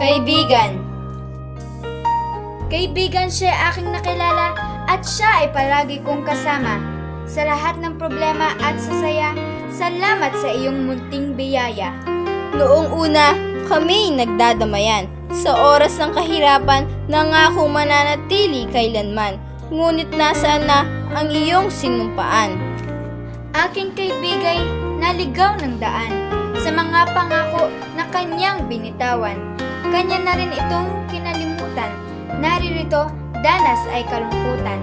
Kaibigan Kaibigan siya aking nakilala at siya ay palagi kong kasama. Sa lahat ng problema at sa saya, salamat sa iyong munting biyaya. Noong una, kami nagdadamayan. Sa oras ng kahirapan, nangako mananatili kailanman. Ngunit nasaan na ang iyong sinumpaan? Aking kaibigay, naligaw ng daan sa mga pangako binitawan. Kanya na rin itong kinalimutan. Naririto, danas ay kalungkutan.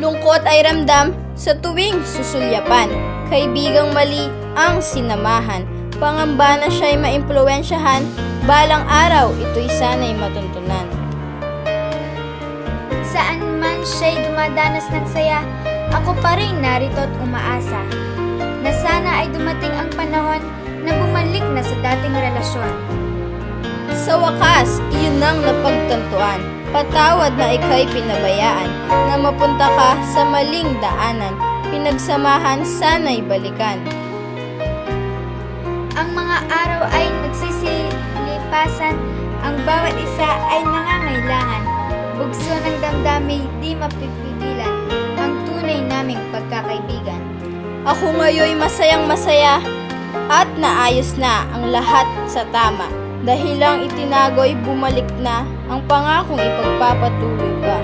Lungkot ay ramdam sa tuwing susulyapan. Kaibigang mali ang sinamahan. Pangamba na siya'y maimpluwensyahan, balang araw ito'y sana'y matuntunan. Saan man siya'y dumadanas ng saya, ako pa rin narito't umaasa. Na sana ay dumating relasyon. Sa wakas, iyon ang napagtantuan. Patawad na ika'y pinabayaan, na mapunta ka sa maling daanan. Pinagsamahan, sana'y balikan. Ang mga araw ay nagsisilipasan, ang bawat isa ay nangangailangan. Bugso ng damdami, di mapipigilan, ang tunay naming pagkakaibigan. Ako ngayoy masayang masaya at naayos na ang lahat sa tama. Dahil lang itinago'y bumalik na ang pangakong ipagpapatuloy pa.